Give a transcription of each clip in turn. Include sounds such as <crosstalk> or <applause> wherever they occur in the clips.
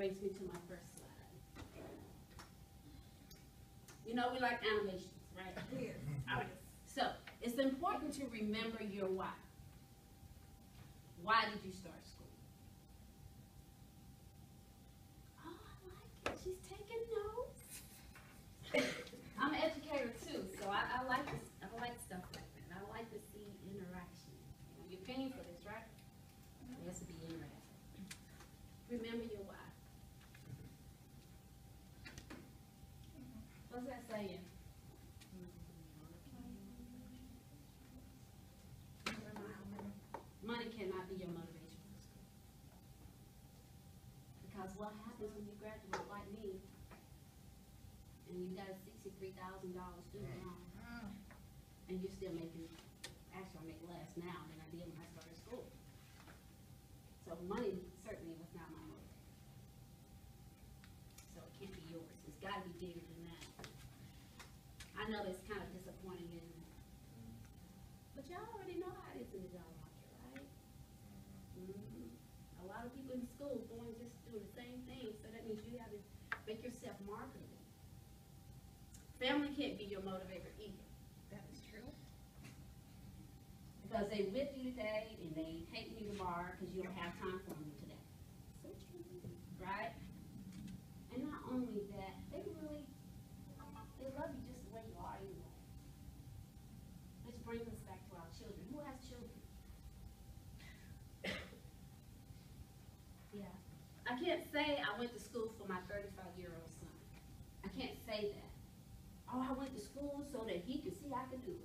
brings me to my first slide. You know, we like animations, right? <laughs> Yes. All right. So it's important to remember your why. Why did you start school? Oh, I like it. She's taking notes. <laughs> I'm an Family can't be your motivator either. That is true. Because they with you today and they hate you tomorrow because you don't have Oh, I went to school so that he could see I could do.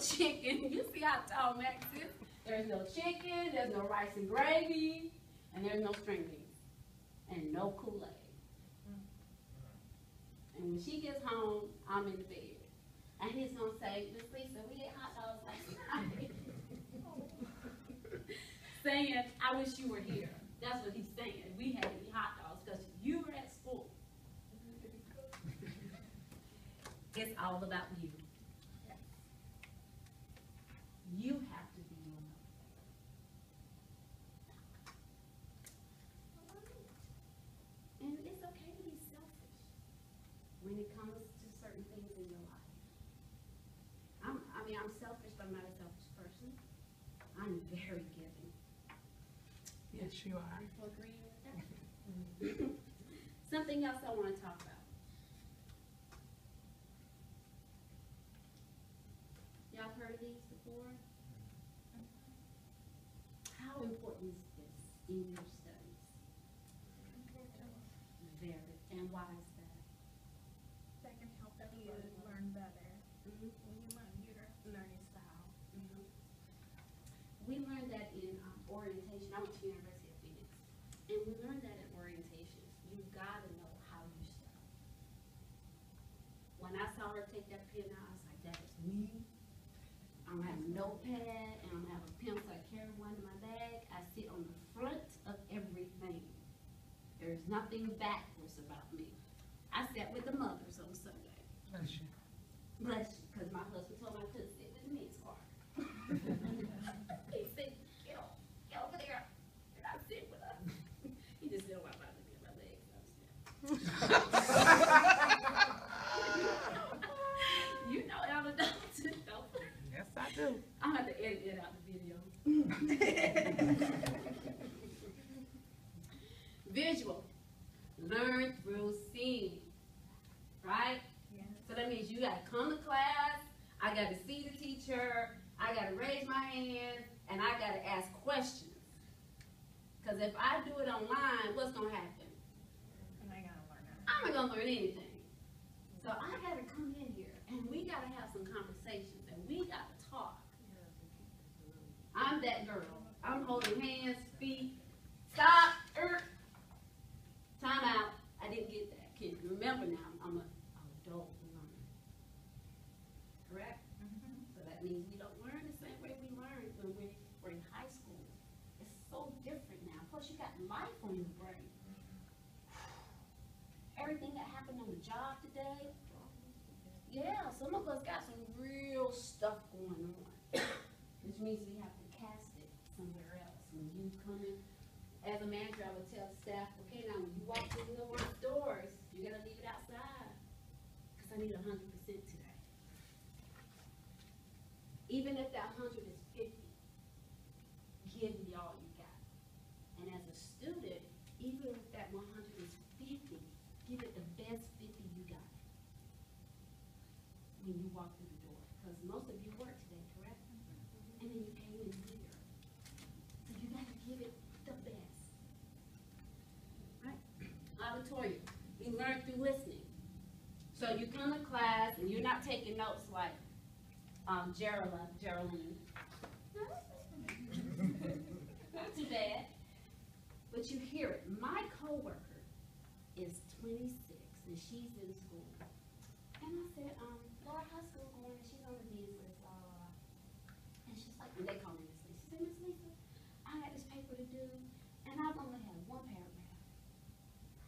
chicken. <laughs> You see how tall Max is? There's no chicken, there's no rice and gravy, and there's no string beans, and no Kool-Aid. And when she gets home, I'm in the bed. And he's going to say, Miss Lisa, we had hot dogs last night. <laughs> saying, I wish you were here. That's what he's saying. We had to eat hot dogs because you were at school. it's all about you. something else I want to talk about. Y'all heard of these before? How important is this in your studies? Very. And why is that? That can help you learn better. Mm -hmm. When you learn your learning style. Mm -hmm. We learned that in um, orientation. I went to University of Phoenix. And we learned that gotta know how you spell. When I saw her take that pen out, I was like, that is me. I'm gonna have a notepad and I'm gonna have a pencil. I carry one in my bag. I sit on the front of everything. There's nothing backwards about me. I sat with the mothers on Sunday. Bless you. Bless you, because my husband told me I couldn't sit with the men's car. <laughs> He said, get over, get over there, and I sit with her. He just said, why bother me in my legs, I was You know Elder Dalton, don't Yes, I do. I'm gonna have to edit it out the video. <laughs> Visual, learn through seeing, right? Yes. So that means you gotta come to class, I gotta see the teacher, I gotta raise my hand, and I gotta ask questions. Cause if I do it online, what's gonna happen? And I gotta learn it. I'm not gonna learn anything. So I gotta come in here, and we gotta have some conversations, and we gotta talk. I'm that girl. I'm holding hands, feet, stop, er, time out. I didn't get that. Kid, remember now, I'm an adult learner. Correct? So that means we don't learn the same way we learned when we were in high school. It's so different now. Plus, you got life on your brain. <sighs> Everything that happened on the job today. Yeah, some of us got some real stuff going on, <coughs> which means we have to cast it somewhere else. When you come in, as a manager, I would tell staff, okay, now when you walk through the doors, you gotta leave it outside, cause I need hundred percent today. Even if that hundred is fifty, give me all you got. And as a student, even if that one hundred is fifty, give it the best fifty you got. When you walk through the door, because most of you work today, correct? And then you came in here. So you gotta give it the best. Right? Auditorium, we learn through listening. So you come to class and you're not taking notes like, um, Geraldine, Geraldine. Not too bad. But you hear it. My coworker is twenty-six and she's in school. And I said, um, Laura, how's school going? And she's on the dean's list, blah, blah, blah. And she's like, and they call me Miss Lisa. She said, Miss Lisa, I had this paper to do, and I've only had one paragraph.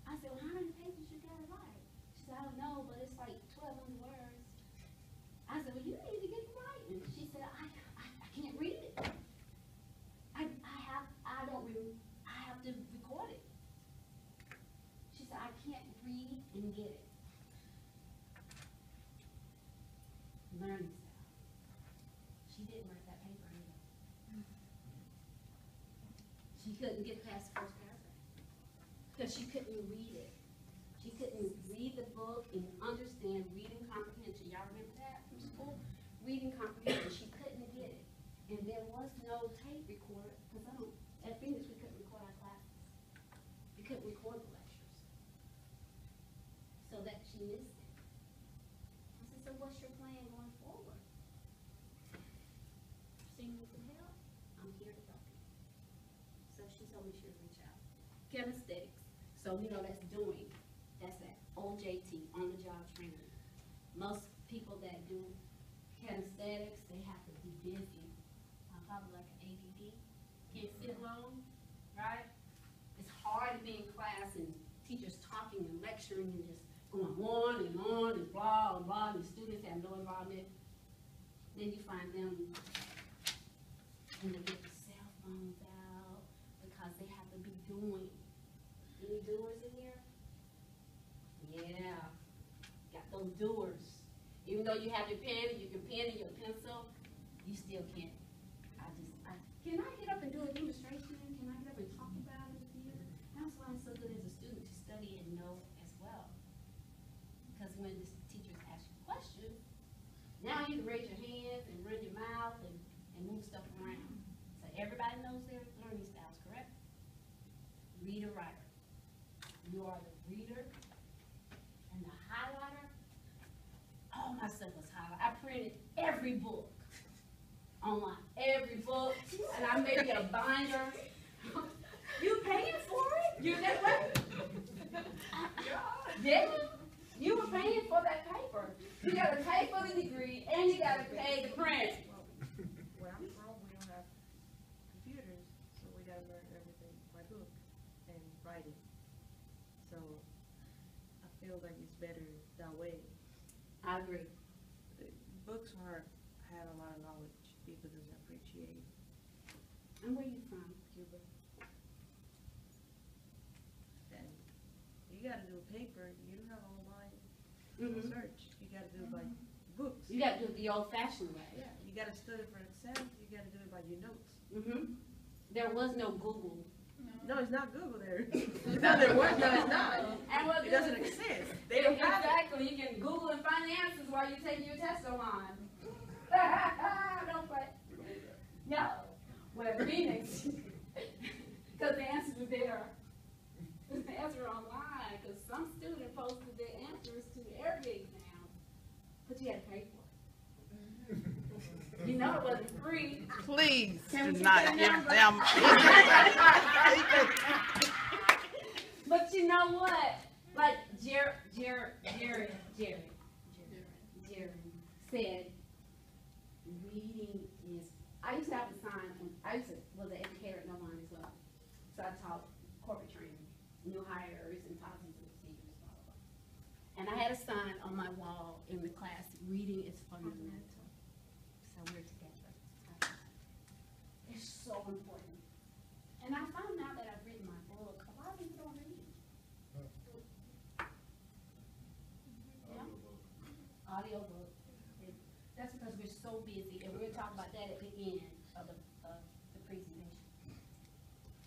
I said, well, how many pages you gotta write? She said, I don't know, but it's like twelve hundred words. I said, well, you need to get to writing. She said, I, I, I can't read it. I, I have, I don't re, I have to record it. She said, I can't read and get it. Learning style. She didn't write that paper either. She couldn't get past the first paragraph. Cause she couldn't read it. She couldn't read the book and understand reading comprehension. Y'all remember that from school? Reading comprehension, she couldn't get it. And there was no tape recorder, cause I don't, at Phoenix, we couldn't record our classes. We couldn't record the lectures. So that she missed it. I said, so what's your plan going forward? Some help? I'm here to help you. So she told me she would reach out. Kinesthetics, so you know that's doing, that's that OJT, on the job training. Most people that do kinesthetics, they have to be busy, uh, probably like an ADD, can't sit long, right? It's hard to be in class and teachers talking and lecturing and just going on and on and blah and blah, and the students have no involvement. Then you find them, and they get the cell phones out, because they have to be doing. Any doers in here? Yeah, got those doers. Even though you have your pen and you can pen and your pencil, you still can't. I just, I, can I get up and do a demonstration? Can I get up and talk about it with you? That's why it's so good as a student to study and know as well. Because when the teachers ask you questions, now you can raise your hands and run your mouth and, and move stuff around. So everybody knows their learning styles, correct? Reader, writer. You are the reader and the highlighter. All my stuff was highlighted. I printed every book online, every book, and I made it a binder. You paying for it? You that way? I, Did you? Were paying for that paper. You gotta pay for the degree and you gotta pay the print. Where I'm from, we don't have computers, so we gotta learn everything by book and writing. So I feel like it's better that way. I agree. The Books are, have a lot of knowledge, people doesn't appreciate And where you from? Cuba. And you gotta do a paper, you don't have online Mhm. research, you gotta do it by You gotta do it the old fashioned way. Yeah, you gotta study for exams, you gotta do it by your notes. Mm-hmm. There was no Google. No, it's not Google there. <laughs> <laughs> No, there was, no, it's not. And It doesn't exist. They don't have it. Exactly, you can Google and find the answers while you're taking your test online. <laughs> Don't play. No, well, Phoenix, because the answers are there. The answers are online, it. Wasn't free. Please Can do not give them. <laughs> But you know what? Like Jer, Jer, Jerry, Jerry, Jerry said, reading is. I used to have a sign. I used to was an educator at Noline as well, so I taught corporate training, new hires and policies and procedures, blah blah blah. And I had a sign on my wall in the class: "Reading is fundamental." So we're together. It's so important. And I found out that I've written my book, a lot of people don't read. Yeah. Audiobook. It- That's because we're so busy, and we'll talk about that at the end of the, of the presentation.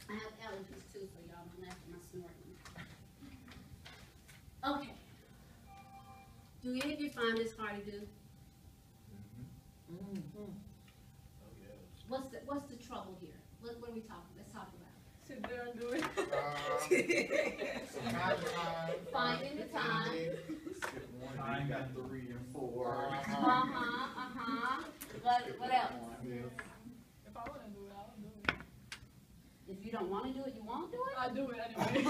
I have allergies too, so y'all don't laugh at my snorting. Okay. Do any of you find this hard to do? What's the, what's the trouble here? What, what are we talking, let's talk about. Sit there and do it. <laughs> Finding the time. Skip one, you got three and four. Uh-huh, uh-huh. What, what else? If I wanna do it, I'll do it. If you don't wanna do it, you won't do it? I'll do it anyway.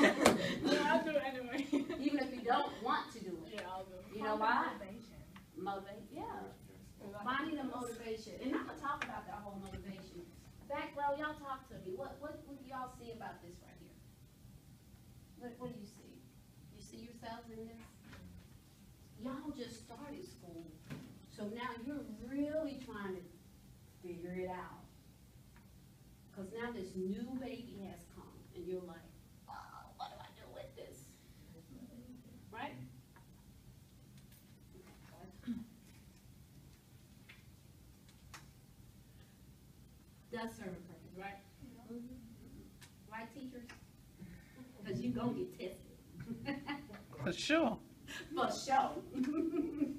Yeah, <laughs> I'll do it anyway. Even if you don't want to do it? Yeah, I'll do it. You know why? Motivation. Motivate, yeah. Finding the motivation, and I'm gonna talk about that whole motivation. Back row, y'all talk to me, what, what, do y'all see about this right here? What, what do you see? You see yourselves in this? Y'all just started school, so now you're really trying to figure it out. Cause now this new baby has come, and you're oh, what do I do with this? Right? Does serve a purpose, right? Right, teachers? Cause you gonna get tested. For sure. For sure. <laughs>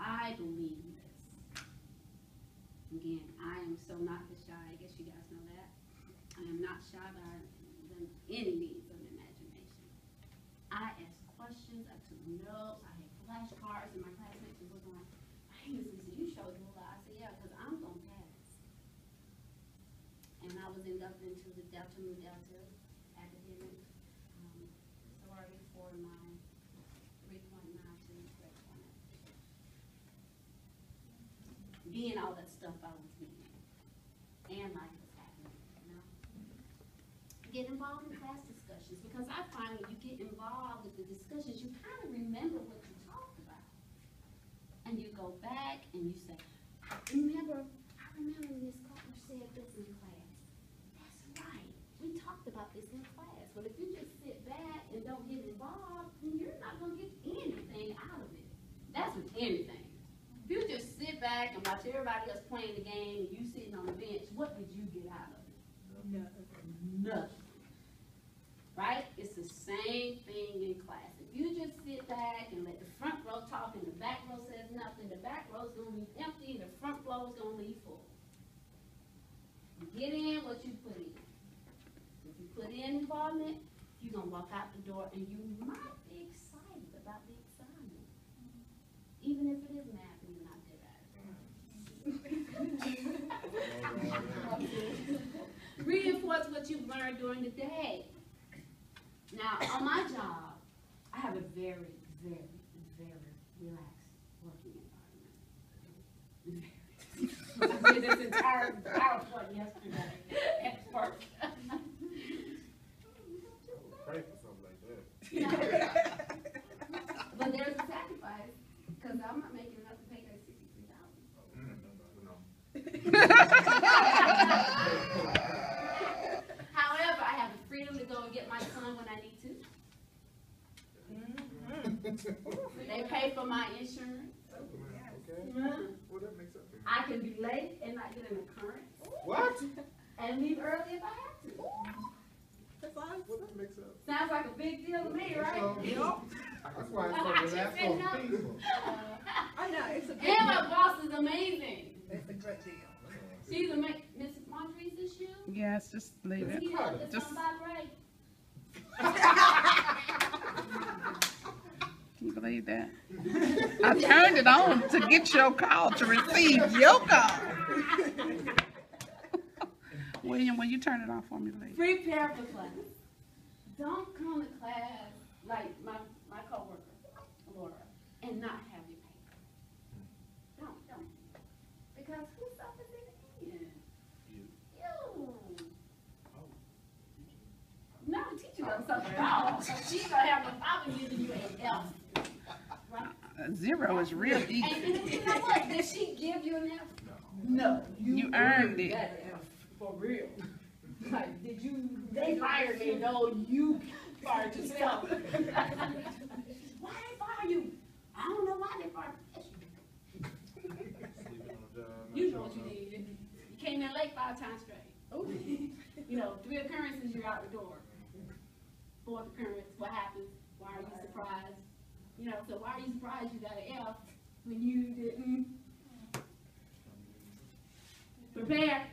I believe this. Again, I am so not the shy, I guess you guys know that. I am not shy by the- any means of imagination. I ask questions, I took notes, I had flashcards, and my classmates were looking like, hey, Miss Lisa, you showed me a lot. I said, yeah, because I'm gonna pass. And I was inducted into the Delta Mu Delta Academic, um, sorority for my three point nine two grade point. Being all that stuff I was being, and life was happening, you know? Get involved in class discussions, because I find when you get involved with the discussions, you kind of remember what you talked about. And you go back and you say, remember Miss Cutler said this in class. That's right, we talked about this in class, but if you just sit back and don't get involved, then you're not gonna get anything out of it. That's with anything. If you just sit back and watch everybody else playing the game, and you sitting on the bench, what did you get out of it? Nothing. Right? It's the same thing in class. If you just sit back and let the front row talk and the back row says nothing, the back row's gonna be empty and the front row's gonna be full. You Get in what you put in. If you put in involvement, you're gonna walk out the door and you might be excited about the assignment. Even if it is math and you're not good at it. <laughs> Reinforce what you've learned during the day. Now, on my job, I have a very, very, very relaxed working environment. <laughs> Very. I did this entire PowerPoint yesterday at work. Pray for something like that. <laughs> You know? But there's a sacrifice, because I'm not making enough to pay that sixty-three thousand. However, I have the freedom to go and get my son when I need to. Mm-hmm. They pay for my insurance. Okay, well, that makes up for. I can be late and not get an occurrence, What? and leave early if I have to. Well, that makes up. Sounds like a big deal to me, right? That's why it's I so just relaxed, said so no. peaceful. I know, it's a big And my deal. boss is amazing. It's a great deal. She's a, Mrs. Marjorie's this you? Yes, just leave it. You know, this Just- don't. Can you believe that? I turned it on to get your call, to receive your call. <laughs> William, will you turn it off for me, please? Prepare for class. Don't come to class like my, my coworker, Laura, and not have your paper. Don't, don't. Because who suffers in the end? You. You. No, the teacher doesn't suffer at all. She's gonna have no problem giving you an F. Right? Zero is real And, easy. and you know what? Did she give you an F? No. You earned it. That F, for real. Like, did you, They fired me, no, you fired yourself. Why they fire you? I don't know why they fired you. Sleeping on the job. You know what you did. You came in late five times straight. Oh. <laughs> You know, three occurrences, you're out the door. Fourth occurrence, what happens? Why are you surprised? You know, so why are you surprised you got an F when you didn't prepare?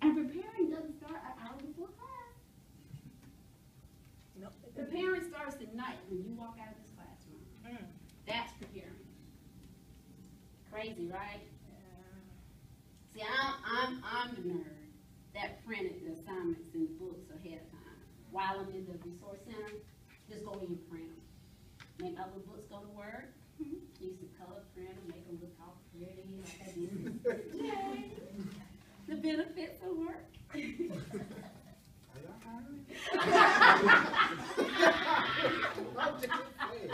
And preparing doesn't start an hour before class. Nope. Preparing starts at night when you walk out of this classroom. Mm. That's preparing. Crazy, right? See, I'm, I'm, I'm the nerd that printed the assignments and books ahead of time. While I'm in the resource center, just go in and print them. Make other books go to work. Mm-hmm. Use to color print them, make them look all pretty, like Yay! <laughs> The benefits of work. Are y'all hiring? <laughs> <laughs> I'm just saying.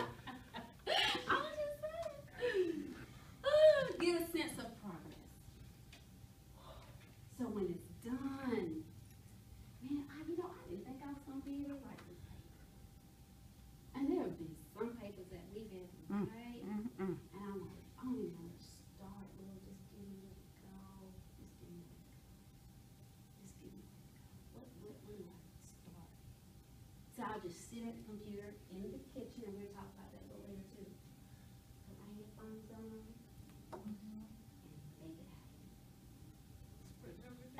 I was just saying. Ah, Get a sense of progress. So when it's done, man, I, you know, I didn't think I was gonna be able to write this paper. And there have been some papers that we've had to Mm. write, Mm-mm. and I'm like, I don't even know where to start, Lord, just give me where to go, just give me where to go. Just give me where to go. What, what, where do I start? So I'll just sit at the computer in the kitchen, and we'll talk about that a little later too. Put my headphones on, and make it happen.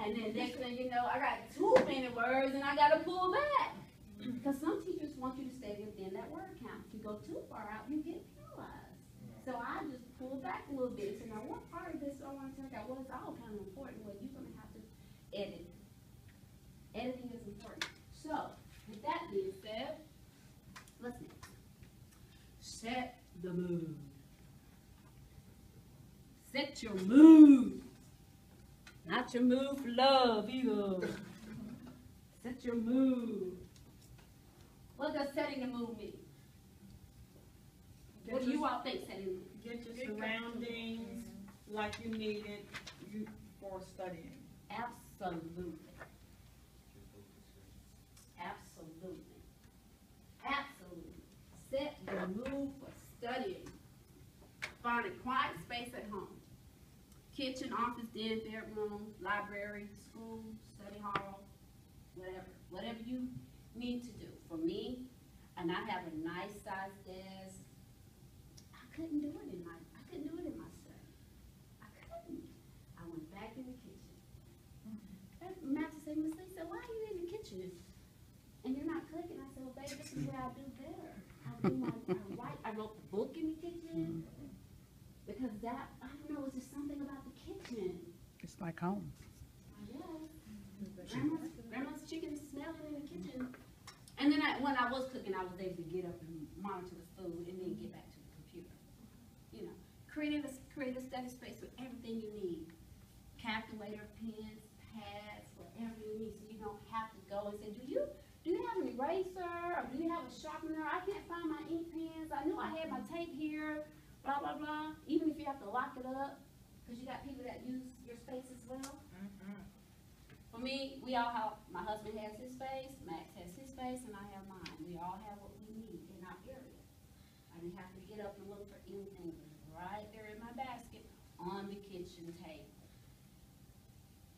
And then next thing you know, I got too many words and I gotta pull back. Mm-hmm. Because some teachers want you to stay within that word count. If you go too far out, you get penalized. Mm-hmm. So I just pull back a little bit. So now what part of this do I want to take out? Well, it's all kind of important. Well, you're gonna have to edit. Editing is important. So, with that being said, let's next. Set the mood. Set your mood. Not your mood for love either. Set your mood. What does setting the mood mean? What do you all think setting the mood? Get your surroundings like you need it you, for studying. Absolutely. Absolutely. Absolutely. Set the mood for studying. Find a quiet space at home. Kitchen, office, den, bedroom, library, school, study hall, whatever. Whatever you need to do. For me, and I have a nice sized desk, I couldn't do it in my, I couldn't do it in my study. I couldn't. I went back in the kitchen. Master said, Miss Lisa, why are you in the kitchen? And you're not cooking. I said, well, baby, this is what I do better. I do my, I write, I wrote the book in the kitchen. Because that, I don't know, it's just something about the kitchen. It's like home. Grandma's grandma's chicken smelling in the kitchen. And then I, when I was cooking, I was able to get up and monitor the food and then get back to the computer. You know, creating a, create a study space with everything you need. Calculator, pens, pads, whatever you need, so you don't have to go and say, do you, do you have an eraser, or do you have a sharpener? I can't find my ink pens, I knew I had my tape here, blah, blah, blah. Even if you have to lock it up, cause you got people that use your space as well. Mm-hmm. For me, we all have, my husband has his space, Max has his space, and I have mine. We all have what we need in our area. I didn't have to get up and look for anything, it right there in my basket on the kitchen table.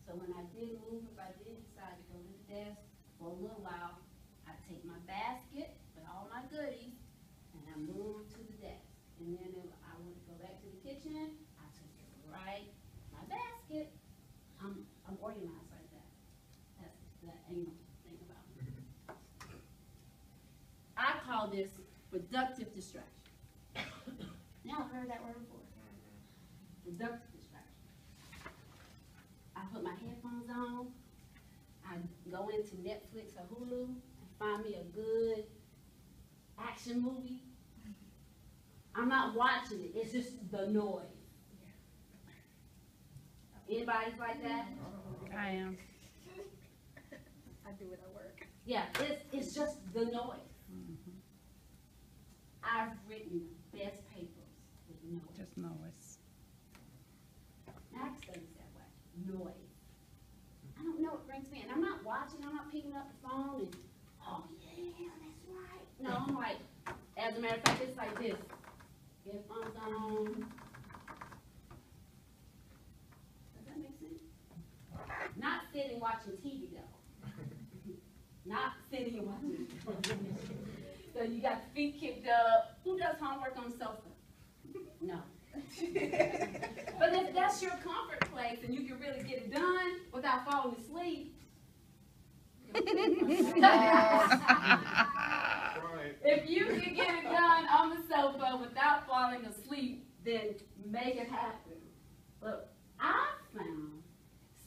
So when I did move, if I did decide to go to the desk for a little while, I take my basket with all my goodies, and I move to the desk. And then if I want to go back to the kitchen, I took it right, my basket, I'm, I'm organized like that. That's the angle thing about me. I call this productive distraction. <coughs> Now, I've heard that word before. Productive distraction. I put my headphones on, I go into Netflix or Hulu and find me a good action movie. I'm not watching it, it's just the noise. Anybody's like that? I am. <laughs> I do it at work. Yeah, it's, it's just the noise. I've written the best papers with noise. Just noise. Max studies that way, noise. I don't know what brings me, and I'm not watching, I'm not picking up the phone and, oh yeah, that's right. No, I'm like, as a matter of fact, it's like this. Headphones on. Does that make sense? Not sitting watching TV though. <laughs> Not sitting and watching. So you got feet kicked up. Who does homework on the sofa? <laughs> No. <laughs> But if that's your comfort place and you can really get it done without falling asleep. <laughs> If you can get it done on the sofa without falling asleep, then make it happen. But I found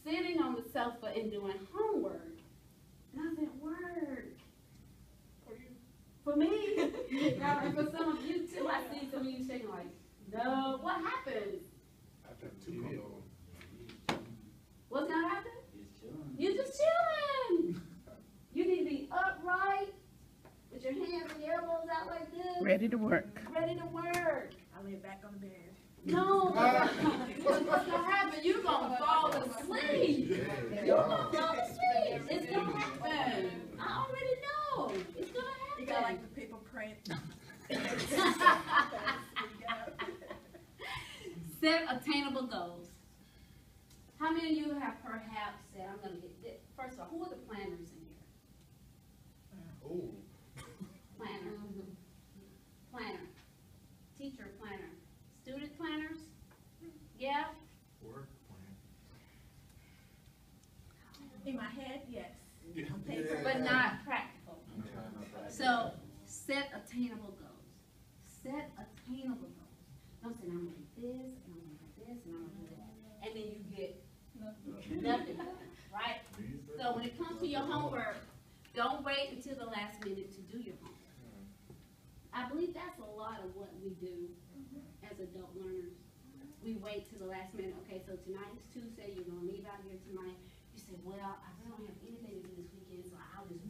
sitting on the sofa and doing homework doesn't work. For me, <laughs> now, and for some of you too, I see some of you shaking like, no, what happened? I turned too cold. What's gonna happen? You just chilling. You need to be upright, with your hands and your elbows out like this, Ready to work. ready to work. I lay back on the bed. No, what's <laughs> what's gonna happen? You're gonna fall asleep. You gonna fall asleep. It's gonna happen. I already know. It's gonna You got happen. like the paper print. <laughs> Set attainable goals. How many of you have perhaps said, I'm gonna get this? First of all, who are the planners in here? Ooh. Planner. Mm-hmm. Planner. Teacher planner. Student planners? Yeah? Work plan. In my head, yes. Yeah. paper. But not practical. Yeah, not bad. So, set attainable goals. Set attainable goals. Don't say, I'm gonna do this, and I'm gonna do this, and I'm gonna do that. And then you get nothing, right? So when it comes to your homework, don't wait until the last minute to do your homework. I believe that's a lot of what we do as adult learners. We wait till the last minute, okay, so tonight is Tuesday, you're gonna leave out here tonight. You say, well, I really don't have anything to do this weekend, so I'll just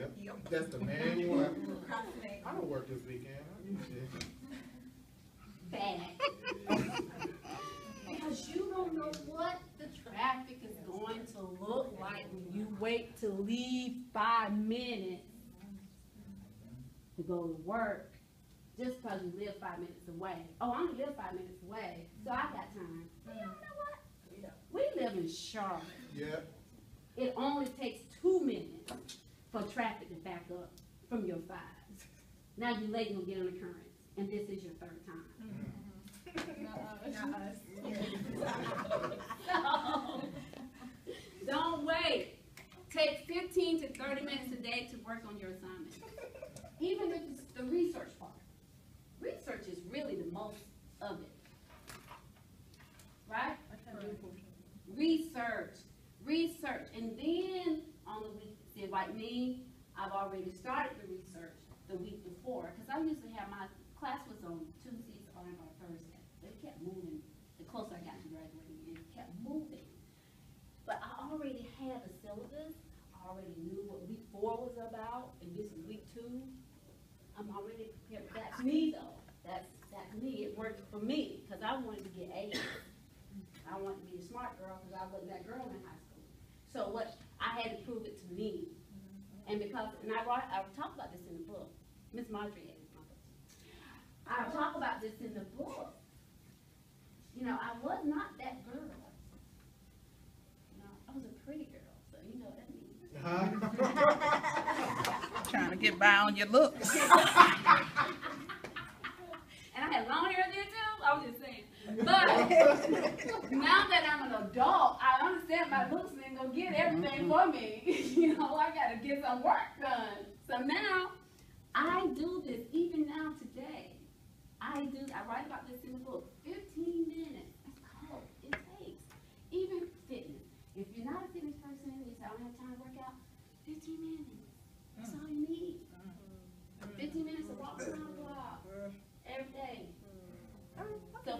wait. Yep, that's the manual. Procrastinate. I don't work this weekend. Bad. Because you don't know what the traffic is going to look like when you wait to leave five minutes to go to work, just because you live five minutes away. Oh, I only live five minutes away, so I got time. But you know what? We live in Charlotte. Yep. It only takes two minutes for traffic to back up from your five. Now you're late, you'll get on the current, and this is your third time. Not us. <laughs> So, Don't wait. Take fifteen to thirty minutes a day to work on your assignment. Even if it's the research part. Research is really the most of it. Right? Research, research, and then on the week, see, like me, I've already started the research the week before, cause I usually have my, class was on Tuesdays or on Thursday. They kept moving, the closer I got to graduating, it kept moving. But I already had the syllabus, I already knew what week four was about, and this is week two. I'm already prepared, that's me though, that's, that's me, it worked for me, cause I wanted to get A's. I wanted to be a smart girl, cause I wasn't that girl in high school. So what, I had to prove it to me. Mm-hmm. And because, and I write, I talk about this in the book, Miss Marjorie had my book. I talk about this in the book. You know, I was not that girl. You know, I was a pretty girl, so you know what that means. Uh-huh. <laughs> Trying to get by on your looks. <laughs> And I had long hair then too, I was just saying. But <laughs> now that I'm an adult, I understand my looks ain't gonna get mm-hmm. everything for me. <laughs> You know, I gotta get some work done. So now, I do this even now today. I do, I write about this in the book,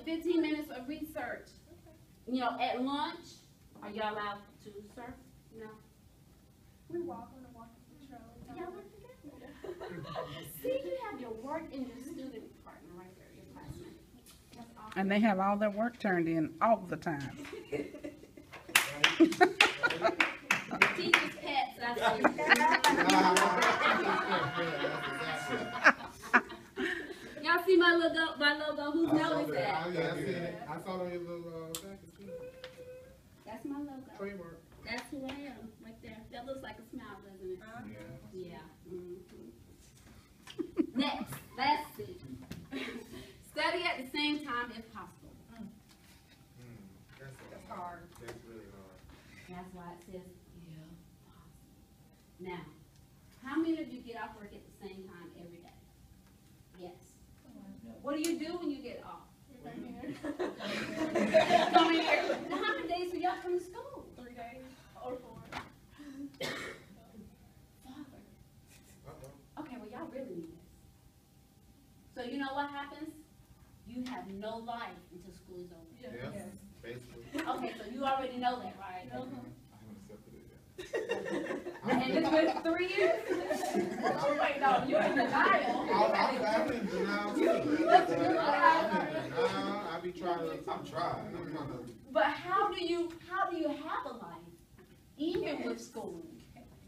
15 minutes of research. Okay. You know, at lunch, are y'all allowed to, surf? No. We walk on the walk of the trail. Y'all work together. See, you have your work and your student partner right there, your classmate. Awesome. And they have all their work turned in all the time. <laughs> Teachers' pets, that's <laughs> <laughs> Y'all see my logo, my logo, who's noticed that? I seen it. I saw it on your little, uh, package too. That's my logo. Trademark. That's who I am, right there. That looks like a smile, doesn't it? Yeah. Yeah. mhm. Next, let's see. <laughs> Study at the same time if possible. Hmm, That's, That's hard. hard. That's really hard. That's why it says if possible. Now, how many of you get off work at the same time every day? Yes. What do you do when you get off? Come here. <laughs> Now, how many days do y'all come to school? Three days or four. Father. Uh-oh. Okay, well, y'all really need this. So you know what happens? You have no life until school is over. Yeah, basically. Okay, so you already know that, right? I haven't accepted it yet. And it's been three years? Oh, you waiting on? You in denial. I'm, I'm, I'm in denial too. I'm in denial. I be trying to, I'm trying, I'm trying to, But how do you, how do you have a life, even with school?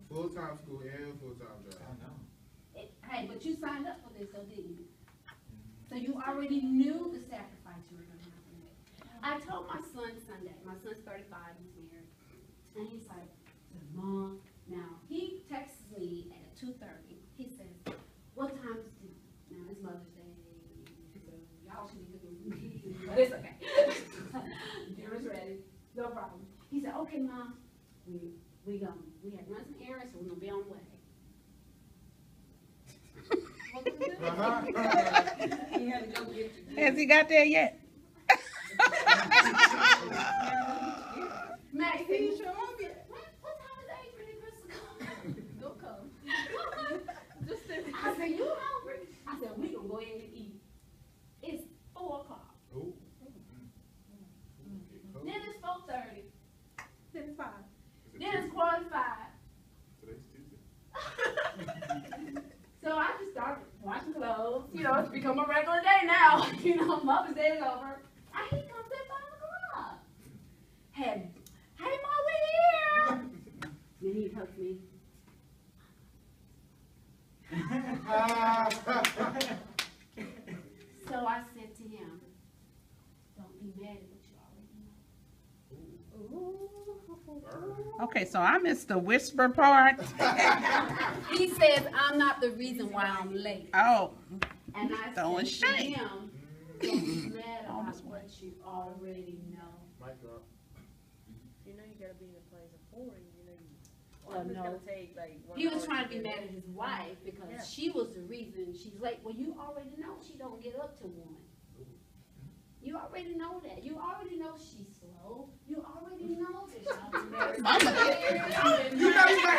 full-time school and full-time job. I know. It- Hey, but you signed up for this, though, didn't you? So you already knew the sacrifice you were gonna have to make. I told my son Sunday, my son's thirty-five, he's married, and he's like, Mom, now, he texts me at two thirty, he says, what time is dinner? Now, it's Mother's Day, so y'all should be cooking me, but <laughs> it's okay. <laughs> Dinner's ready, no problem. He said, okay, Mom, we, we gonna, we had run some errands, so we're gonna be on the way. He had to go get. Has he got there yet? Max, can you show up yet? What, what time is Adrian and Crystal coming? They'll come. Just send me. I said, you hungry? I said, we gonna go in and eat. It's four o'clock. Ooh. Then it's four thirty. Then it's five. Then it's quarter to five. Today's Tuesday. <laughs> So I just started washing clothes. You know, it's become a regular day now. <laughs> You know, Mother's Day is over. And he comes at five o'clock. Hey, hey, Mom, we're here. Then he hugs me. <laughs> So I said to him, don't be mad at what you already know. Okay, so I missed the whisper part. <laughs> He says, I'm not the reason why I'm late. Oh, And I Throwing said to shade. him, don't be mad All about what you already know. Mic drop. You know you gotta be in a place of four, and you know you. Well, it's no. gonna take like He was trying to be mad at his wife because Yeah. she was the reason she's late. Well, you already know she don't get up till one. You already know that. You already know she's you already know this. <laughs> you you know you got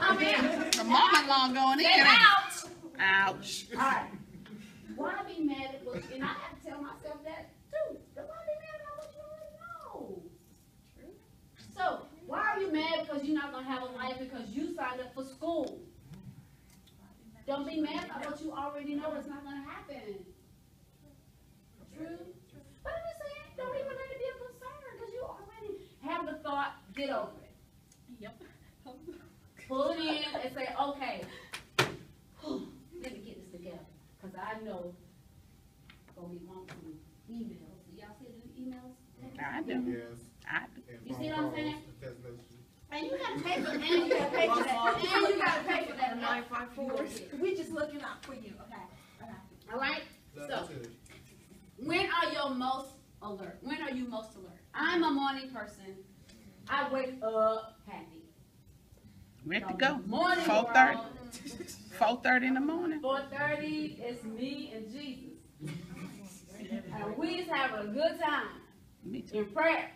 I'm in. The mama-in-law going in. Get out. Ouch. All right. Why be mad at what, and I have to tell myself that too. Why be mad at what you already know? True. So, why are you mad because you're not going to have a life because you signed up for school? Don't be mad at what you already know is not going to happen. True? But I'm just saying, don't even let it be a concern, cause you already have the thought, get over it. Yep. Pull it in and say, okay, let me get this together, cause I know gonna be long some emails. Do y'all see the emails? I do. Yes. I do. and You phone see what I'm saying? and text messages. You gotta pay for, and you gotta pay for that, and you gotta pay for that. Nine five four. We just looking out for you, okay? Okay. All right? So, when are your most alert? When are you most alert? I'm a morning person. I wake up happy. Ready to go. Morning Four thirty. world. <laughs> Four thirty in the morning. Four thirty, is me and Jesus. And we is having a good time Me too. in prayer.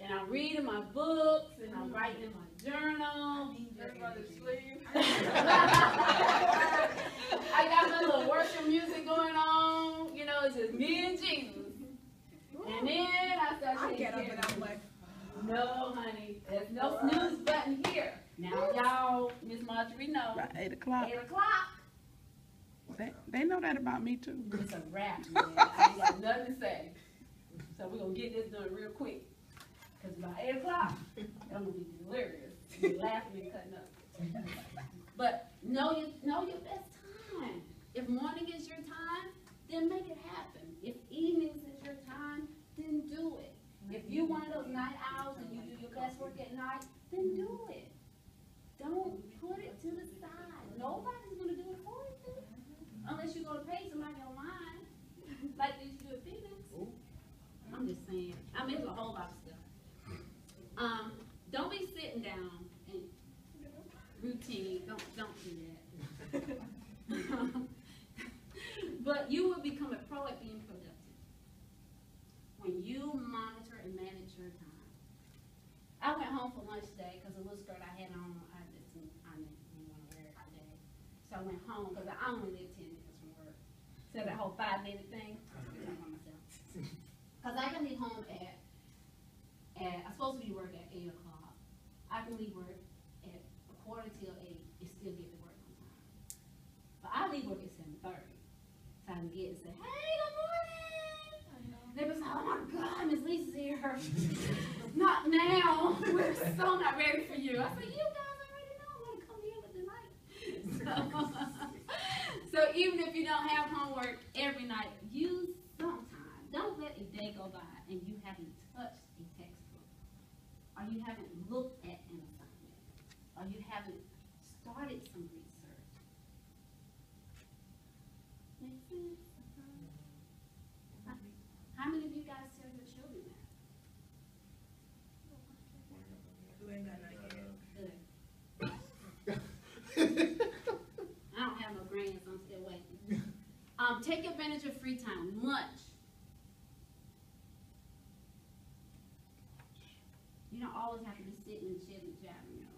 And I'm reading my books and I'm writing in my journal. Everybody's sleep. <laughs> <laughs> I got my little worship music going on, you know, it's just me and Jesus. And then I start I get up and I'm like, No, honey, there's no snooze button here. Now, y'all, Miss Marjorie know, About eight o'clock. eight o'clock, They, they know that about me too. it's a wrap, <laughs> man. I ain't got nothing to say. So we're gonna get this done real quick. Cause by eight o'clock, I'm gonna be delirious, be laughing and cutting up. But know your, know your best time. If morning is your time, then make it happen. If evenings is your time, then do it. If you one of those night owls and you do your best work at night, then do it. Don't put it to the side. Nobody's gonna do it for you. Unless you're gonna pay somebody online, like they used to do at Phoenix. I'm just saying, I mean, there's a whole lot of stuff. Um, don't be sitting down and routine, don't, don't do that. But you will become a pro at being productive. When you monitor and manage your time. I went home for lunch today, cause the little skirt I had on, I didn't, I didn't wanna wear it today. So I went home, cause I only live ten minutes from work. So that whole five minute thing, I was doing by myself. <laughs> Cause I can leave home at, at, I'm supposed to be working at eight o'clock. I can leave work at a quarter till eight and still get to work on time. But I leave work at seven thirty. So I can get and say, hey, good morning. They was like, oh my God, Miss Lisa's here. <laughs> Not now. We're so not ready for you. I said, you guys already know I'm gonna come here with the night. <laughs> So, so even if you don't have homework every night, use some time. Don't let a day go by and you haven't touched a textbook. Or you haven't looked at an assignment. Or you haven't started some research. Make sense? How many of you guys tell your children that? you ain't got nothing. Good. I don't have no grands, I'm still waiting. Um, take advantage of free time, lunch. You don't always have to be sitting and chitting, chatting, you know.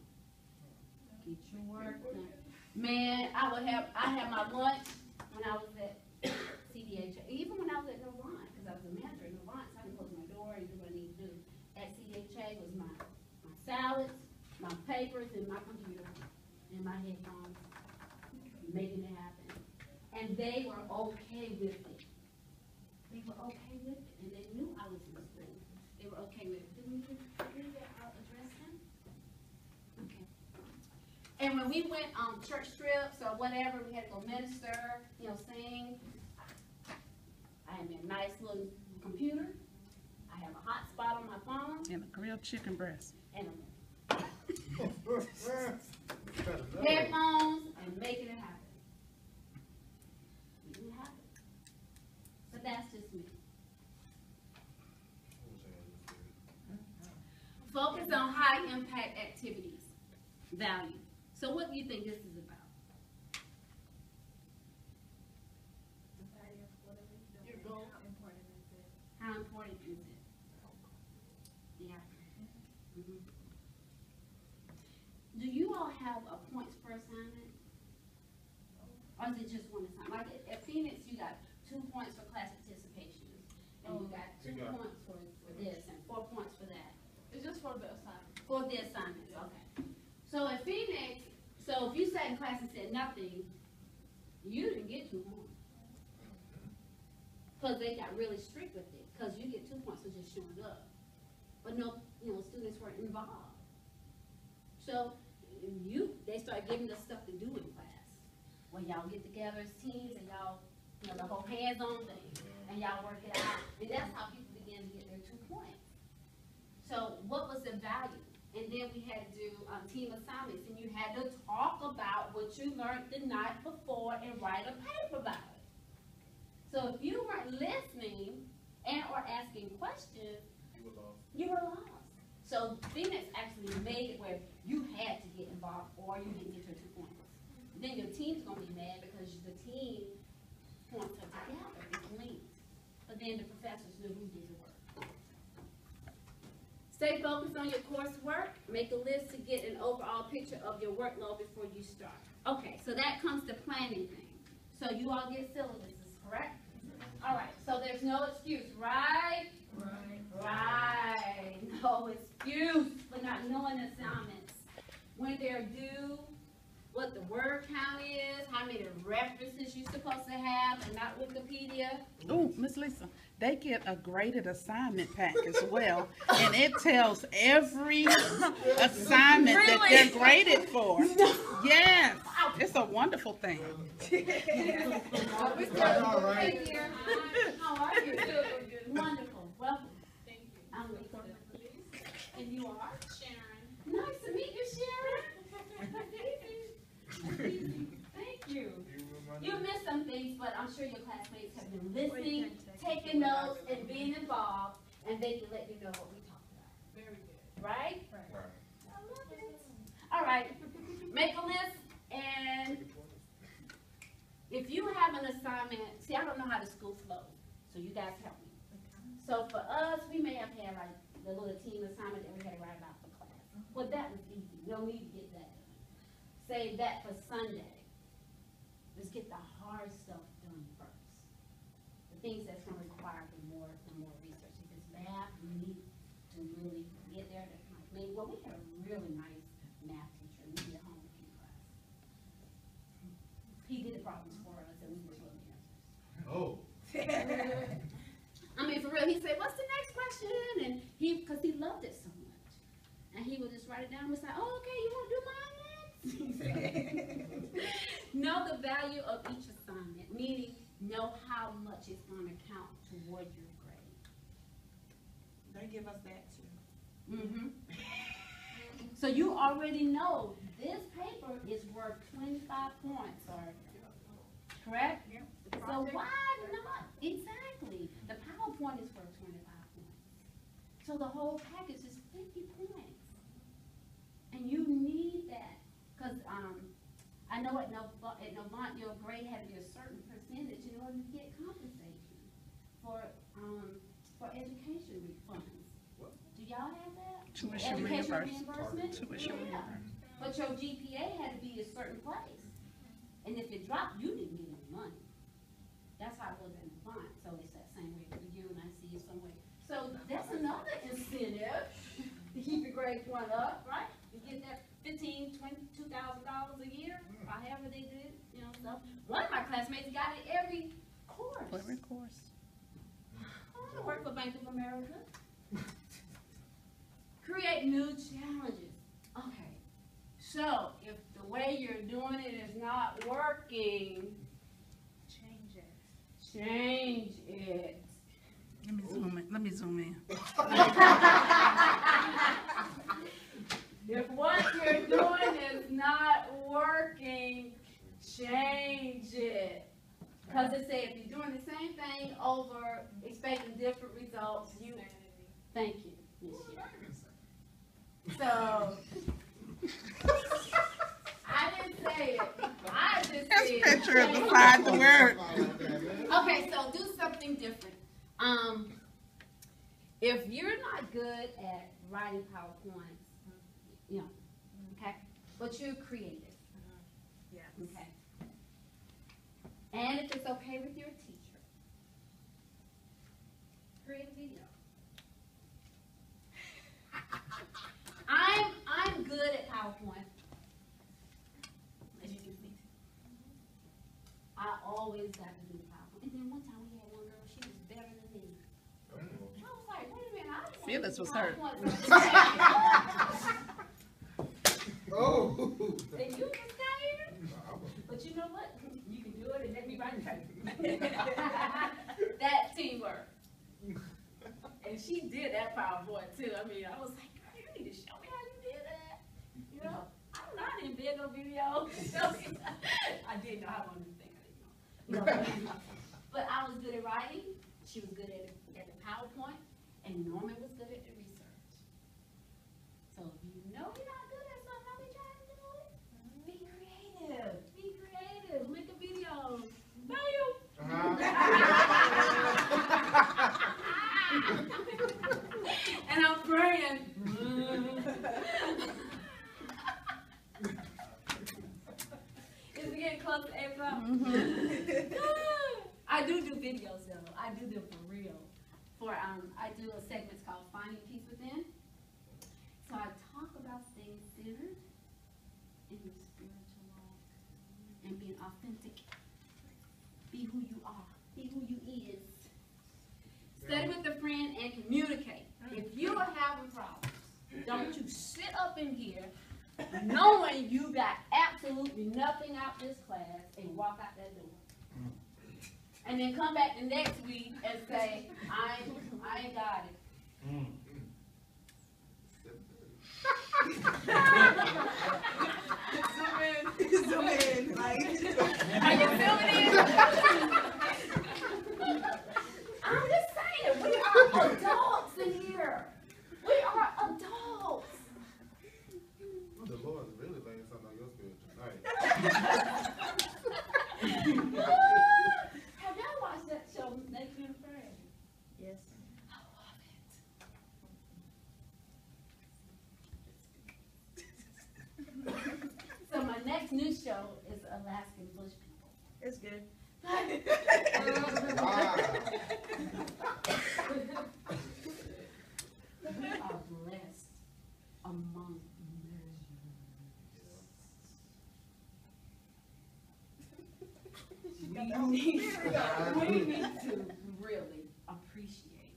Get your work done. Man, I would have, I had my lunch when I was at CDH, even when I was at Novant, because I was a manager at Novant, so I can close my door and do what I need to do. At CDHA was my, my salads, my papers, and my computer, and my headphones, making. And they were okay with it. They were okay with it, and they knew I was in school. They were okay with it. Did we agree that I'll address them? Okay. And when we went on church trips or whatever, we had to go minister, you know, sing. I had a nice little computer. I have a hotspot on my phone And a grilled chicken breast. and a <laughs> <laughs> headphones and making it happen. Making it happen. But that's just me. Focus on high impact activities. Value. So what do you think this is about? How important is it? How important is it? Yeah. Mhm. Do you all have a points per assignment? Or is it just one assignment? Like at, at Phoenix, you got two points for class participation, and you got two You got- points for, for this, and four points for that. It's just for the assignment. For the assignments, okay. So at Phoenix, so if you sat in class and said nothing, you didn't get two points. Cause they got really strict with it, cause you get two points for just showing up. But no, you know, students weren't involved. So you, they start giving us stuff to do in class. When y'all get together as teams and y'all, you know, the whole hands-on thing, and y'all work it out. And that's how people begin to get their two points. So what was the value? And then we had to do, um, team assignments, and you had to talk about what you learned the night before and write a paper about it. So if you weren't listening and or asking questions, You were lost. you were lost. So Phoenix actually made it where you had to get involved or you didn't get your two points. Then your team's gonna be mad because the team points are together, it's linked. But then the professors knew who did the work. Stay focused on your coursework. Make a list to get an overall picture of your workload before you start. Okay, so that comes to planning thing. So you all get syllabuses, correct? All right, so there's no excuse, right? Right. Right, no excuse for not knowing assignments. When they're due, what the word count is, how many references you're supposed to have, and not Wikipedia. Ooh, Miss Lisa, they get a graded assignment pack as well, and it tells every <laughs> assignment that they're graded for. <laughs> Yes, it's a wonderful thing. <laughs> All right. Hey how are you? Wonderful, welcome. Thank you. I'm Lisa. And you are? Sharon. Nice to meet you, Sharon. Thank you. You missed some things, but I'm sure your classmates have been listening, taking notes, and being involved, and they can let you know what we talked about, Very good. right? Right. I love it. All right, make a list, and if you have an assignment, see, I don't know how the school flows, so you guys help me. So for us, we may have had like the little team assignment that we had to write about for class. Well, that was easy, no need to get that. Save that for Sunday. Let's get the hard stuff done first. The things that's gonna require the more, the more research. If it's math, we need to really get there. to- I mean, well, we had a really nice math teacher, we did homework in class. He did the problems for us and we wrote the answers. Oh. <laughs> I mean, for real, he said, what's the next question? And he, cause he loved it so much. And he would just write it down and was like, oh, okay, you wanna do mine next? <laughs> Know the value of each assignment, meaning know how much it's gonna count toward your grade. They give us that too. Mm-hmm. So you already know this paper is worth twenty-five points, or, correct? Yep. So why not? Exactly. The PowerPoint is worth twenty-five points. So the whole package is fifty points. And you need that, cause, um, I know at Nov- at Novant, your grade had to be a certain percentage in order to get compensation for, um, for education funds. What? Do y'all have that? Tuition Education reimbursement. reimbursement? Tuition Yeah. reimbursement. But your GPA had to be a certain place. And if it dropped, you didn't get any money. That's how it was in Vermont, so it's that same way for you, and I see you somewhere. So that's another incentive to keep your grade point up, right? You get that fifteen, twenty, two thousand dollars a year, or however they did, you know, stuff. One of my classmates got it every course. Every course. I wanna work for Bank of America. Create new challenges. Okay, so if the way you're doing it is not working, Change it. change it. Let me zoom in, let me zoom in. <laughs> If what you're doing is not working, change it. Cause it say if you're doing the same thing over, expecting different results, you, thank you. So. I didn't say it, I just said. This picture is beside the word. Okay, so do something different. Um, if you're not good at writing PowerPoints, you know, okay, but you're creative, Yes. okay? And if it's okay with your teacher, create a video. I'm, I'm good at PowerPoint. As you can see. I always got to do PowerPoint. And then one time we had one girl, she was better than me. Oh. I was like, wait a minute, I didn't Phyllis do was hurt. PowerPoint. <laughs> Oh. And you can stay But you know what? You can do it and let me run it. That teamwork. And she did that PowerPoint too. I mean, I was like, girl, you need to show me how you did that. You know, I don't know, I didn't bid no video. <laughs> I did know how to understand. I didn't know. But <laughs> I was good at writing, she was good at, at the PowerPoint, and Norman was good at the research. So if you know you're not good at something, I'll be trying to do it. Be creative. Be creative. Make a video. Bam. And I'm praying. <laughs> it's getting close to o'clock. <laughs> I do do videos though. I do them for real. For um, I do a segment called Finding Peace Within. So I talk about staying centered in your spiritual walk and being authentic. Be who you are. Be who you is. Study with a friend and communicate. If you are having problems, don't you sit up in here knowing you got absolutely nothing out this class and walk out that door. And then come back the next week and say, I, ain't- I ain't got it. Zoom in, like. Are you filming it? <laughs> I'm just saying, we are adults in here. We are adults. The Lord's really laying something on your spirit tonight. Have y'all watched that show, Naked and Afraid? Yes. I love it. So my next new show is Alaskan Bush People. It's good. <laughs> Um, We need, we need to really appreciate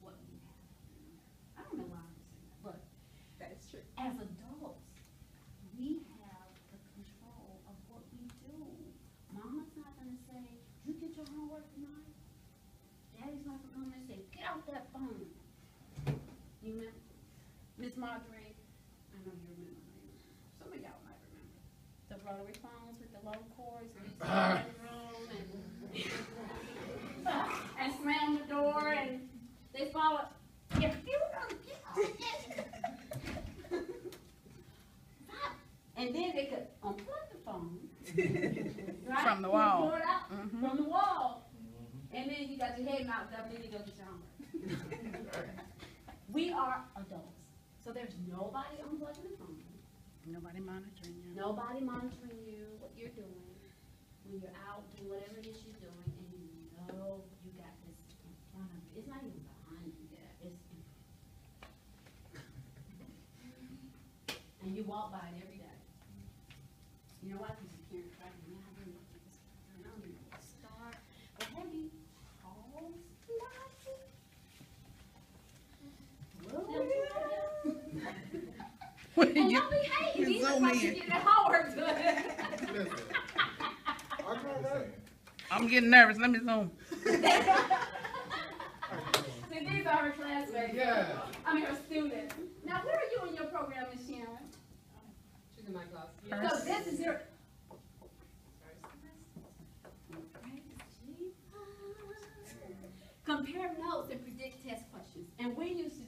what we have. I don't know why I'm saying that, but That's true. as adults, we have the control of what we do. Mama's not gonna say, you get your homework tonight. Daddy's not gonna say, get off that phone. You remember, Miss Marjorie, I know you remember, some of y'all might remember. The rotary phones with the low cords, we used to go in the room and, and slam the door and they follow, if you don't get off And then they could unplug the phone. right? From the Pull wall. cord out Mhm. From the wall. And then you got your head knocked up, then you go get your homework. We are adults, so there's nobody unplugging the phone, Nobody monitoring you. nobody monitoring you, what you're doing. When you're out doing whatever it is you're doing, and you know you got this in front of you, it's not even behind you there, it's in And you walk by it every day. You know why? Because you can't try to, man, I really want to do this, and I don't even know where to start. But have you paused to watch it? What And do you- don't be hating, you these look zoom like you in. get that homework done. Listen. I can't say. I'm getting nervous. Let me zoom. <laughs> See, these are her classmates. Yeah. I mean, her students. Now, where are you in your program, Miss Sharon? She's in my class. So this is your. Compare notes and predict test questions. And we used to do this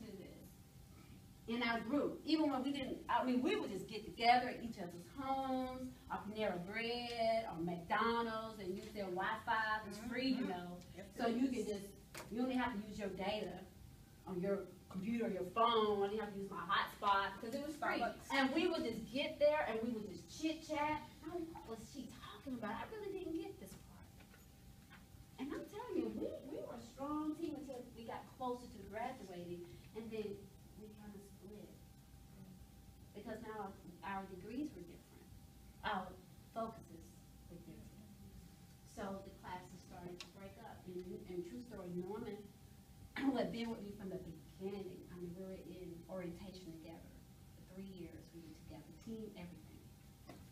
in our group. Even when we didn't, I mean, we would just get together at each other's homes, or Panera Bread, or McDonald's, and use their Wi-Fi. It's free, you mm-hmm. know. So you can just, you only have to use your data on your computer, your phone, you have to use my hotspot, because it was free. Starbucks. And we would just get there and we would just chit chat. I'm like, what was she talking about? I really didn't get this part. mean, we, we were a strong team until we got closer to graduating, and then we kind of split. Because now our degrees were different, our focuses were different. So the classes started to break up, and, and true story, Norman, who had been with me from the beginning, I mean, we were in orientation together, for three years, we were together, team, everything.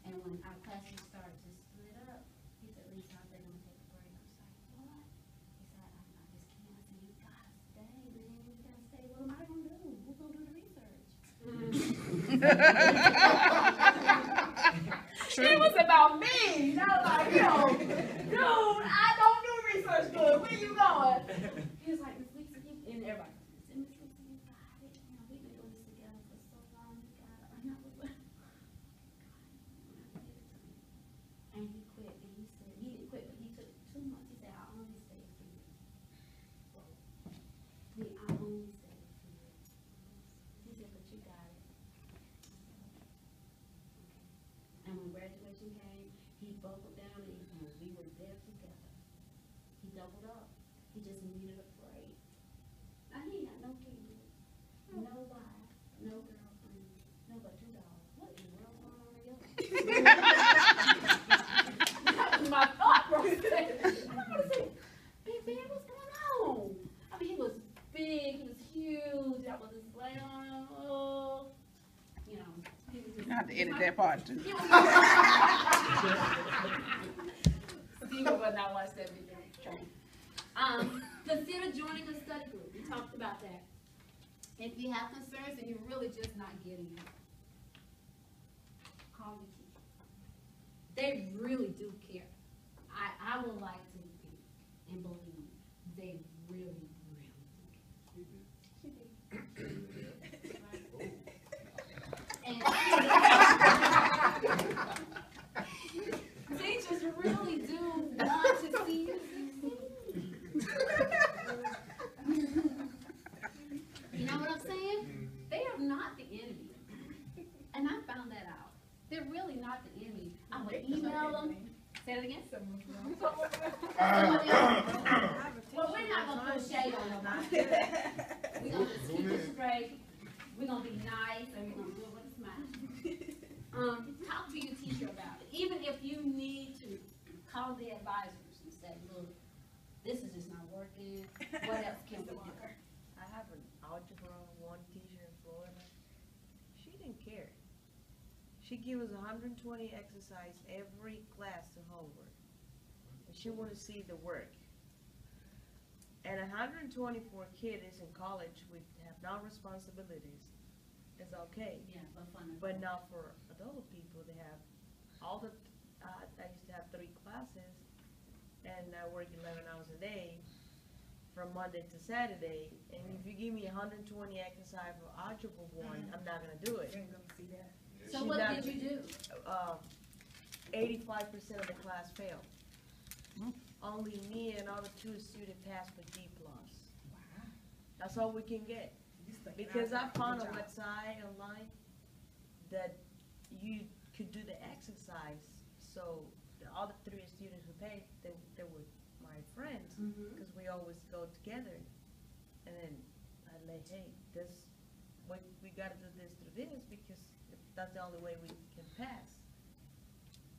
And when our classes started to split up, he said, Lisa, I think I'm gonna take a break. I was like, what? He said, I, I just can't. I said, you gotta stay, man. You gotta stay. What am I gonna do? Who's gonna do the research? <laughs> <laughs> It was about me. I was like, yo, dude, I don't do research good. Where you going? He was like, Miss Lisa, you, and everybody, said, Miss Lisa, you got it. You know, we've been doing this together for so long. You got it. And I was like, and he quit, and he said, he didn't quit, but he took two months. He said, I only stayed for you. Me, I only stayed for you. He said, but you got it. And when graduation came, he buckled down and and we were there together. He doubled up. He just needed a break. Now, he ain't got no kids, no wife, no girlfriend, no but two dogs. What in the world going on in your That was my thought process. I was like, big man, what's going on? I mean, he was big, he was huge. That was his like, you know. he was just- I have to edit that part too. Steven would not watch that video. Um, consider joining a study group. We talked about that. If you have concerns and you're really just not getting it, call your teacher. They really do care. I, I would like to think and believe they really, really do. And teachers really do want to see you succeed. You know what I'm saying? They are not the enemy. And I found that out. They're really not the enemy. I would email them. Say it again. Well, we're not gonna put shade on nobody. We're gonna just keep it straight. We're gonna be nice and we're gonna do it with a smile. Um, talk to your teacher about it. Even if you need to call the advisors and say, look, this is just not working. What else can we do? I have an algebra one teacher in Florida. She didn't care. She gave us hundred and twenty exercise every class to homework. And she to see the work. And hundred and twenty-four kid is in college with have no responsibilities. It's okay. Yeah, but fun. But not for adult people, they have all the, uh, I used to have three classes, and I work eleven hours a day, from Monday to Saturday, and if you give me hundred and twenty exercise for algebra one, I'm not gonna do it. So She what not- did you do? Um, eighty-five percent of the class failed. Hmm. Only me and other two students passed with D plus. That's all we can get. Because I found a website online that you could do the exercise, so all the other three students who paid, they, they were my friends, Mm-hmm. because we always go together. And then I like, hey, this, we, we gotta do this through this, because that's the only way we can pass.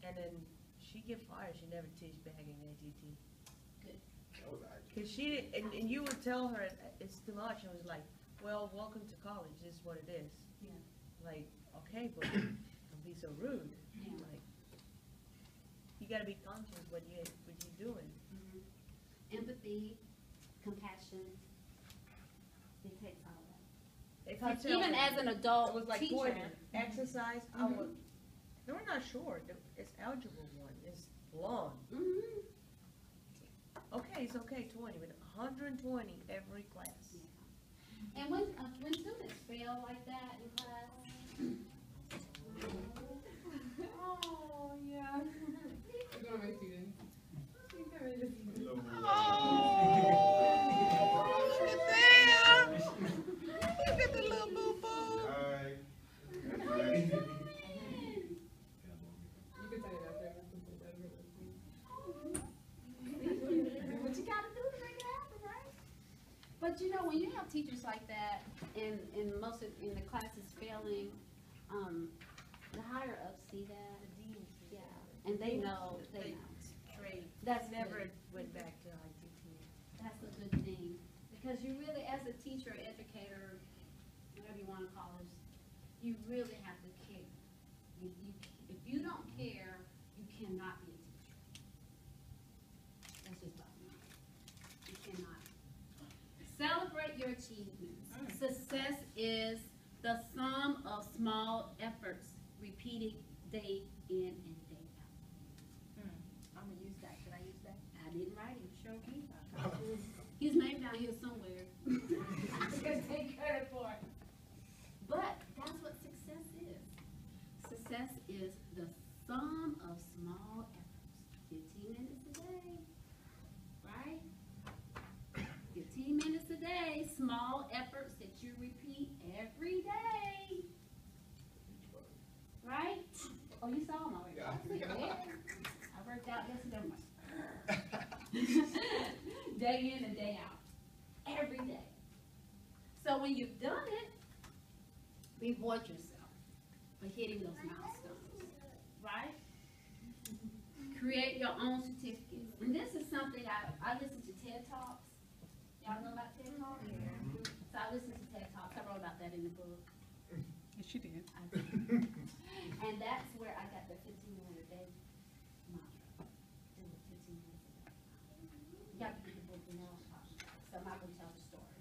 And then she get fired, she never teach back in ITT. Cause she, did- and, and you would tell her it's too much, and it was like, well, welcome to college, this is what it is. Yeah. Like, okay, but don't be so rude. Yeah. Like, you gotta be conscious what you, what you doing. Mhm. Empathy, compassion, it takes all that. If I Because tell even as an adult It was like, teacher, boy, exercise, I Mhm. was, no, we're not sure, it's algebra one, it's long. Mhm. Okay, it's okay, twenty, but hundred and twenty every class. And when, uh, when students fail like that in class. Oh, yeah. Look at them. Look at the little boo boo. Alright. That's right. What you gotta do to you know when you have teachers like that, and, and most of, in the classes failing, um, the higher ups see that, yeah, and they know, they know. Trade, That's never good. went back to ITT. That's a good thing, because you really, as a teacher, educator, whatever you wanna call us, you really have to care. You, you, if you don't care, you cannot be a teacher. That's just bottom line. You cannot. Celebrate your achievements. Success is the sum of small efforts repeated day in and day out. Hmm, I'm gonna use that. Can I use that? I didn't write him, show me. His name down here somewhere. Can take credit for it. But that's what success is. Success is the sum of small efforts. Fifteen minutes a day, right? Fifteen minutes a day, small efforts that you repeat every day. Right? Oh, you saw them already. Yeah. I see it, yeah. I worked out yesterday. I'm like, day in and day out, every day. So when you've done it, reward yourself for hitting those milestones, right? Create your own certificates. And this is something I, I listen to TED Talks. Y'all know about TED Talks? Mm-hmm. So I listen to TED Talks. I wrote about that in the book. Yes, you did. I did. And that's where I got the fifteen minute a day mantra. Do it fifteen minutes a day. You got to read the book, you know, so Michael tells the story.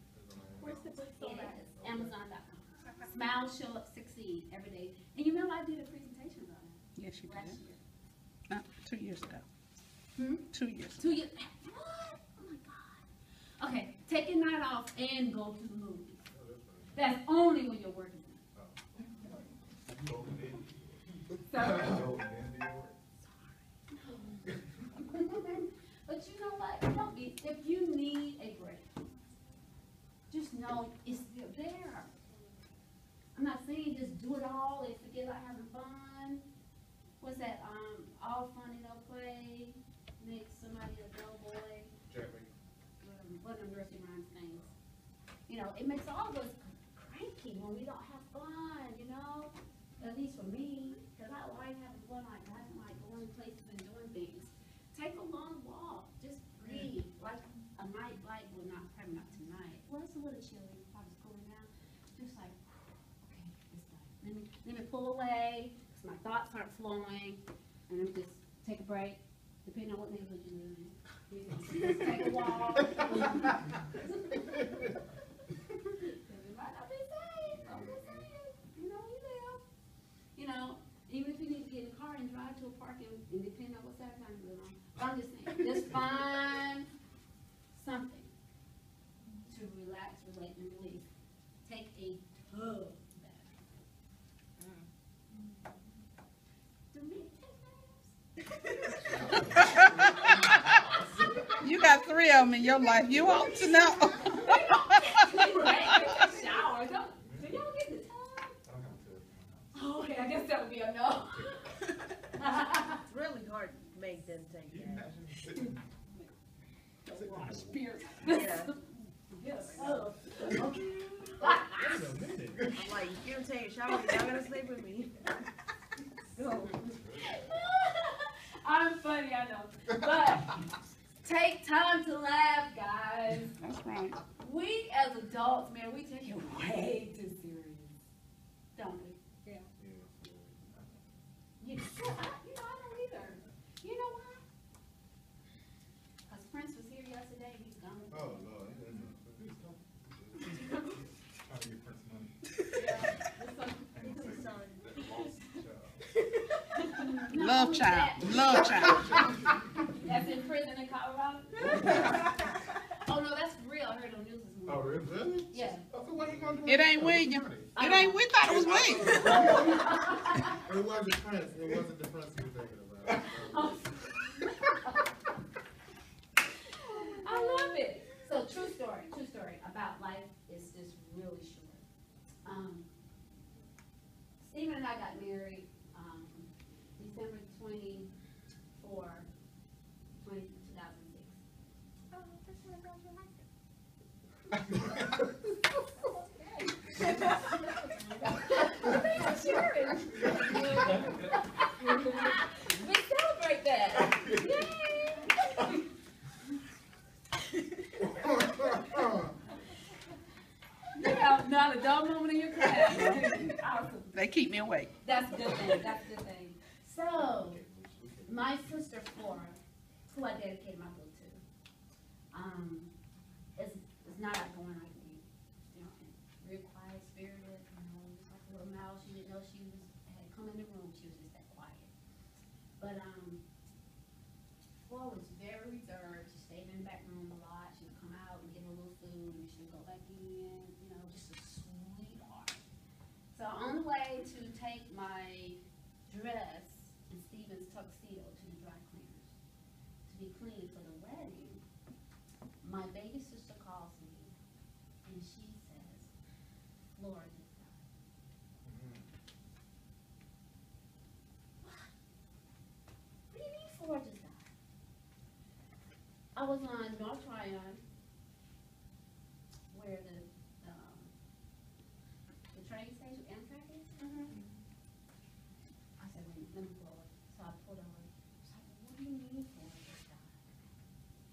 Where's the book sold at? Yes, Amazon.com. Smile, show up, succeed every day. And you remember I did a presentation about that Yes, you last did. year. Uh, two years ago. Hmm? Two years. Two years. What? Oh my God. Okay, take a night off and go to the movies. That's only when you're working. So, <laughs> but you know what? Don't be, if you need a break, just know it's still there. I'm not saying just do it all and forget about having fun. What's that, um, all fun and no play, make somebody a dull boy, one of them nursery rhymes things. You know, it makes all of us cranky when we don't have fun, you know? At least for me, cause I like having fun, like, I like going places and doing things. Take a long walk, just breathe, like a night bike, well, not, probably not tonight. Well, it's a little chilly, probably cooling down. Just like, okay, it's done. Let me, let me pull away, cause my thoughts aren't flowing, and then just take a break, depending on what neighborhood you live in. You know, Just take a walk. It might not be safe, I'm just saying, you know, you live. You know, even if you need to get in a car and drive to a park and, and depending on what side of town you live on. But I'm just saying, just find something to relax, relate, and release. Take a tub bath. Do men take baths? You got three of them in your life. You want to know. was on North Tryon, where the, um, the train station, Amtrak is. Mm-hmm. I said, wait, let me pull. So I pulled over. I was like, what do you mean Floyd just died?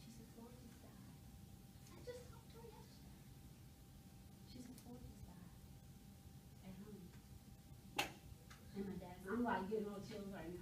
She said, Floyd just died. I just talked to her yesterday. She said, Floyd just died. At home. And my dad, I'm like, getting all chills right now.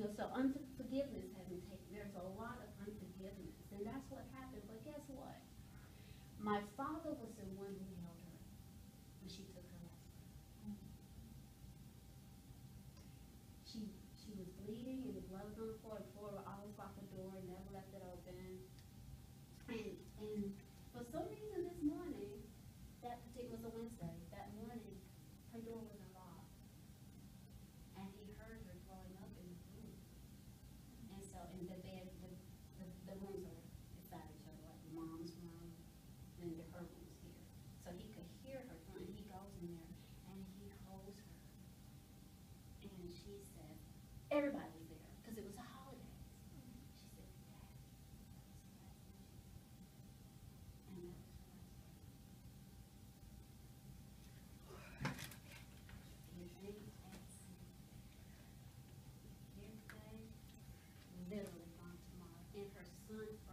So, so. Everybody was there because it was a holiday. She said, and Literally gone tomorrow. And her son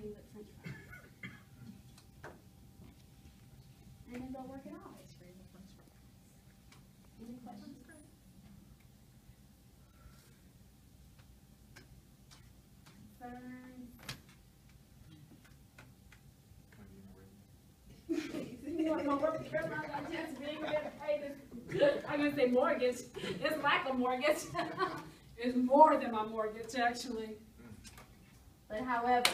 french and then work it I'm gonna say mortgage. It's like a mortgage. <laughs> it's more than my mortgage actually. But however,